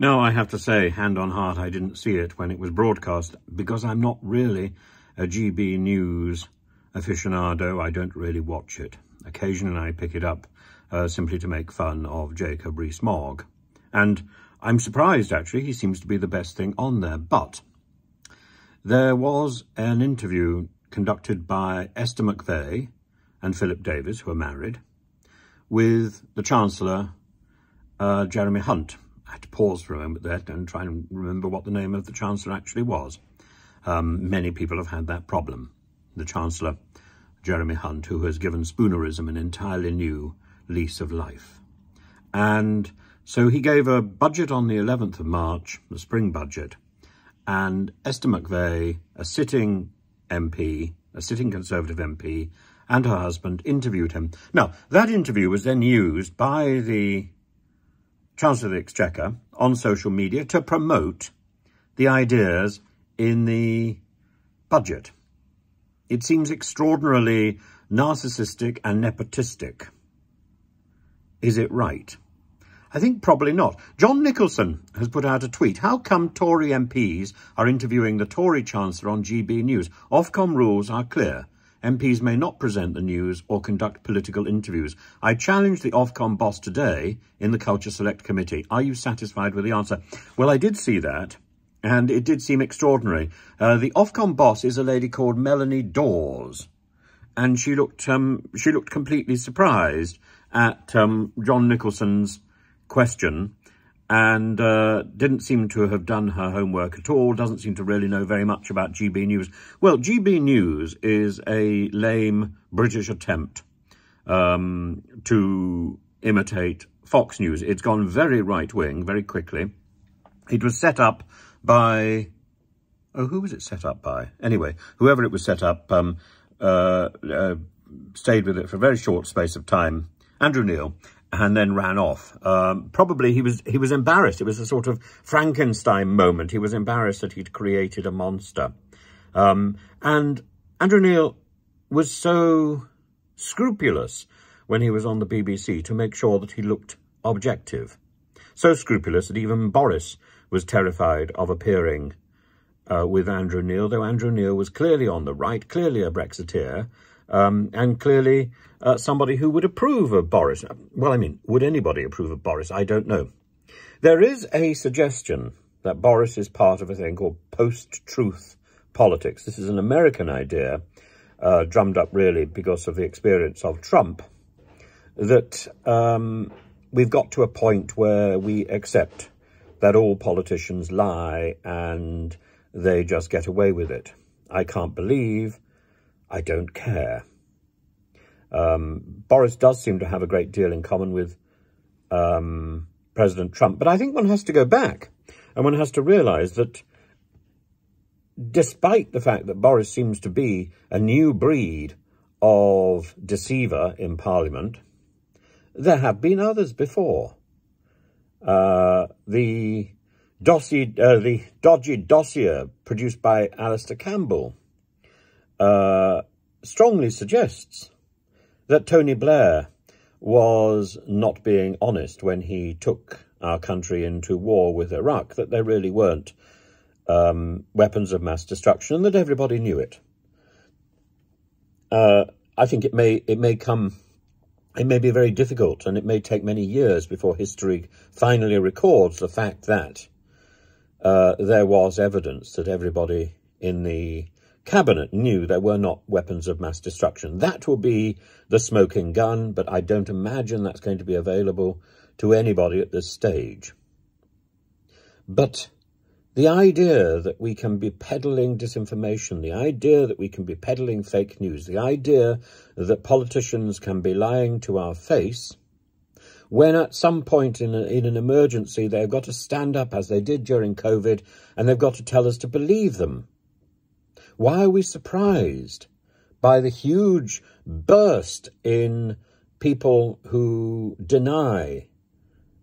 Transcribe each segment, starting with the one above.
Now, I have to say, hand on heart, I didn't see it when it was broadcast because I'm not really a GB News aficionado. I don't really watch it. Occasionally I pick it up uh, simply to make fun of Jacob Rees-Mogg. And I'm surprised, actually, he seems to be the best thing on there. But there was an interview conducted by Esther McVey and Philip Davies, who are married, with the Chancellor, uh, Jeremy Hunt. I had to pause for a moment there and try and remember what the name of the Chancellor actually was. Um, many people have had that problem. The Chancellor, Jeremy Hunt, who has given spoonerism an entirely new lease of life. And so he gave a budget on the 11th of March, the spring budget, and Esther McVey, a sitting MP, a sitting Conservative MP, and her husband interviewed him. Now, that interview was then used by the Chancellor of the Exchequer on social media to promote the ideas in the budget. It seems extraordinarily narcissistic and nepotistic. Is it right? I think probably not. John Nicholson has put out a tweet. How come Tory MPs are interviewing the Tory Chancellor on GB News? Ofcom rules are clear. MPs may not present the news or conduct political interviews. I challenged the Ofcom boss today in the Culture Select Committee. Are you satisfied with the answer? Well, I did see that, and it did seem extraordinary. Uh, the Ofcom boss is a lady called Melanie Dawes, and she looked um, she looked completely surprised at um, John Nicholson's question and uh, didn't seem to have done her homework at all, doesn't seem to really know very much about GB News. Well, GB News is a lame British attempt um, to imitate Fox News. It's gone very right-wing very quickly. It was set up by... Oh, who was it set up by? Anyway, whoever it was set up um, uh, uh, stayed with it for a very short space of time. Andrew Neil and then ran off. Um, probably he was he was embarrassed. It was a sort of Frankenstein moment. He was embarrassed that he'd created a monster. Um, and Andrew Neil was so scrupulous when he was on the BBC to make sure that he looked objective. So scrupulous that even Boris was terrified of appearing uh, with Andrew Neil, though Andrew Neil was clearly on the right, clearly a Brexiteer, um, and clearly uh, somebody who would approve of Boris. Well, I mean, would anybody approve of Boris? I don't know. There is a suggestion that Boris is part of a thing called post-truth politics. This is an American idea, uh, drummed up really because of the experience of Trump, that um, we've got to a point where we accept that all politicians lie and they just get away with it. I can't believe I don't care. Um, Boris does seem to have a great deal in common with um, President Trump, but I think one has to go back and one has to realise that despite the fact that Boris seems to be a new breed of deceiver in Parliament, there have been others before. Uh, the, dossier, uh, the dodgy dossier produced by Alastair Campbell uh, strongly suggests that Tony Blair was not being honest when he took our country into war with Iraq, that there really weren't um, weapons of mass destruction and that everybody knew it. Uh, I think it may it may come, it may be very difficult and it may take many years before history finally records the fact that uh, there was evidence that everybody in the cabinet knew there were not weapons of mass destruction. That will be the smoking gun, but I don't imagine that's going to be available to anybody at this stage. But the idea that we can be peddling disinformation, the idea that we can be peddling fake news, the idea that politicians can be lying to our face, when at some point in, a, in an emergency they've got to stand up as they did during COVID and they've got to tell us to believe them. Why are we surprised by the huge burst in people who deny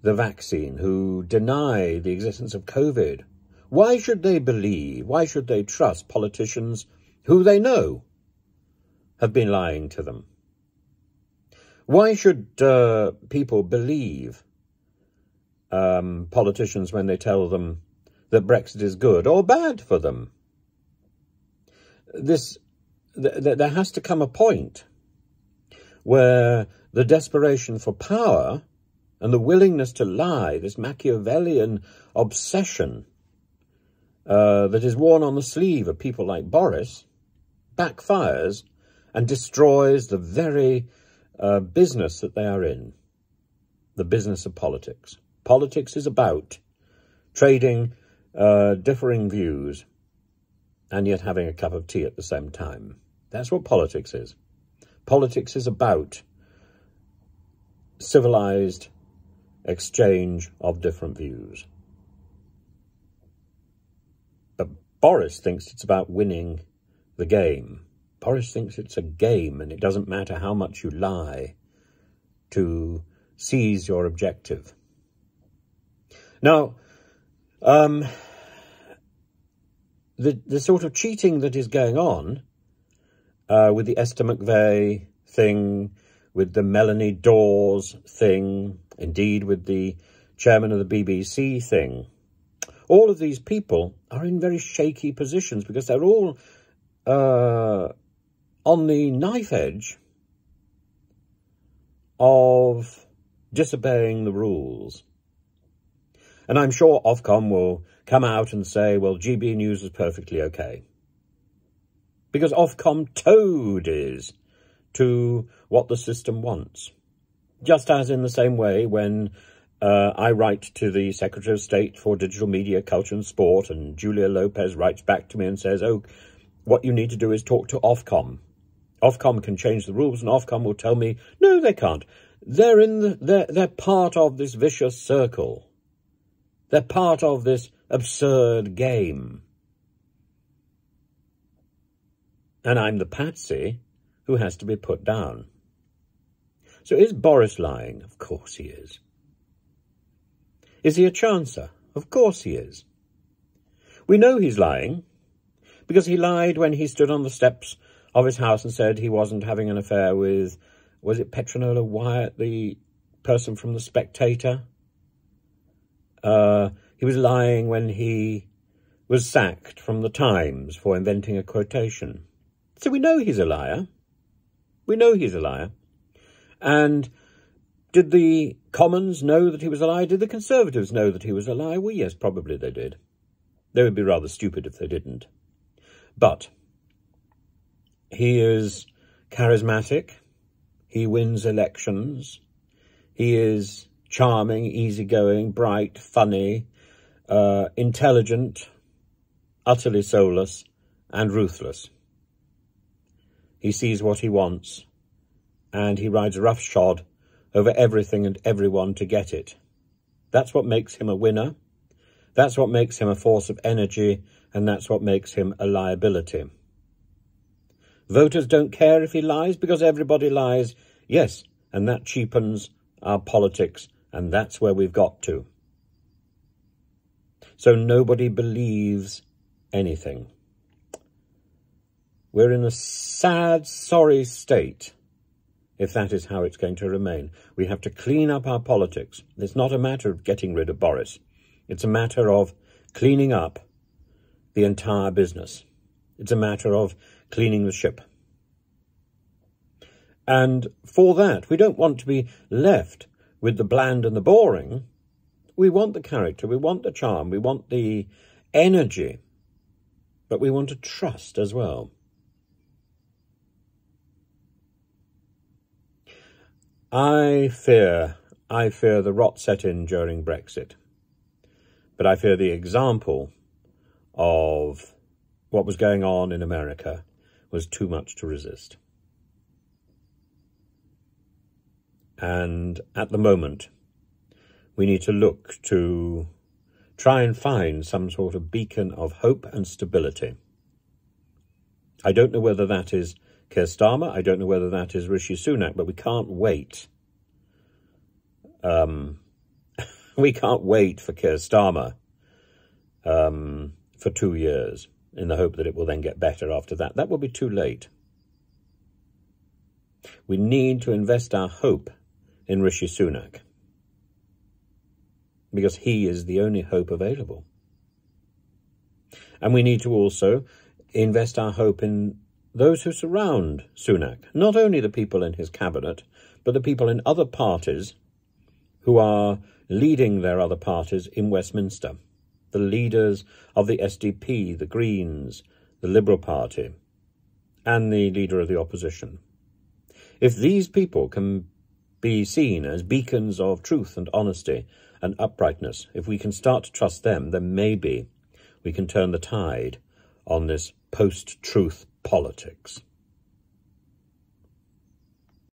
the vaccine, who deny the existence of COVID? Why should they believe, why should they trust politicians who they know have been lying to them? Why should uh, people believe um, politicians when they tell them that Brexit is good or bad for them. This, th th there has to come a point where the desperation for power and the willingness to lie, this Machiavellian obsession uh, that is worn on the sleeve of people like Boris, backfires and destroys the very uh, business that they are in, the business of politics. Politics is about trading uh, differing views and yet having a cup of tea at the same time. That's what politics is. Politics is about civilized exchange of different views. But Boris thinks it's about winning the game. Boris thinks it's a game and it doesn't matter how much you lie to seize your objective. Now, um, the, the sort of cheating that is going on uh, with the Esther McVey thing, with the Melanie Dawes thing, indeed with the chairman of the BBC thing, all of these people are in very shaky positions because they're all uh, on the knife edge of disobeying the rules. And I'm sure Ofcom will come out and say, well, GB News is perfectly okay. Because Ofcom toadies to what the system wants. Just as in the same way when uh, I write to the Secretary of State for Digital Media, Culture and Sport, and Julia Lopez writes back to me and says, oh, what you need to do is talk to Ofcom. Ofcom can change the rules and Ofcom will tell me, no, they can't. They're in the, they're, they're part of this vicious circle. They're part of this absurd game. And I'm the patsy who has to be put down. So is Boris lying? Of course he is. Is he a chancer? Of course he is. We know he's lying because he lied when he stood on the steps of his house and said he wasn't having an affair with, was it Petronella Wyatt, the person from The Spectator? Uh, he was lying when he was sacked from the Times for inventing a quotation. So we know he's a liar. We know he's a liar. And did the Commons know that he was a liar? Did the Conservatives know that he was a liar? Well, yes, probably they did. They would be rather stupid if they didn't. But he is charismatic. He wins elections. He is charming, easygoing, bright, funny, uh, intelligent, utterly soulless, and ruthless. He sees what he wants, and he rides roughshod over everything and everyone to get it. That's what makes him a winner. That's what makes him a force of energy, and that's what makes him a liability. Voters don't care if he lies because everybody lies. Yes, and that cheapens our politics, and that's where we've got to. So nobody believes anything. We're in a sad, sorry state if that is how it's going to remain. We have to clean up our politics. It's not a matter of getting rid of Boris. It's a matter of cleaning up the entire business. It's a matter of cleaning the ship. And for that, we don't want to be left with the bland and the boring. We want the character, we want the charm, we want the energy, but we want to trust as well. I fear, I fear the rot set in during Brexit, but I fear the example of what was going on in America was too much to resist. And at the moment, we need to look to try and find some sort of beacon of hope and stability. I don't know whether that is Keir Starmer, I don't know whether that is Rishi Sunak, but we can't wait. Um, we can't wait for Keir Starmer um, for two years in the hope that it will then get better after that. That will be too late. We need to invest our hope in Rishi Sunak. because he is the only hope available. And we need to also invest our hope in those who surround Sunak, not only the people in his cabinet, but the people in other parties who are leading their other parties in Westminster, the leaders of the SDP, the Greens, the Liberal Party, and the leader of the opposition. If these people can be seen as beacons of truth and honesty and uprightness, if we can start to trust them, then maybe we can turn the tide on this post-truth politics.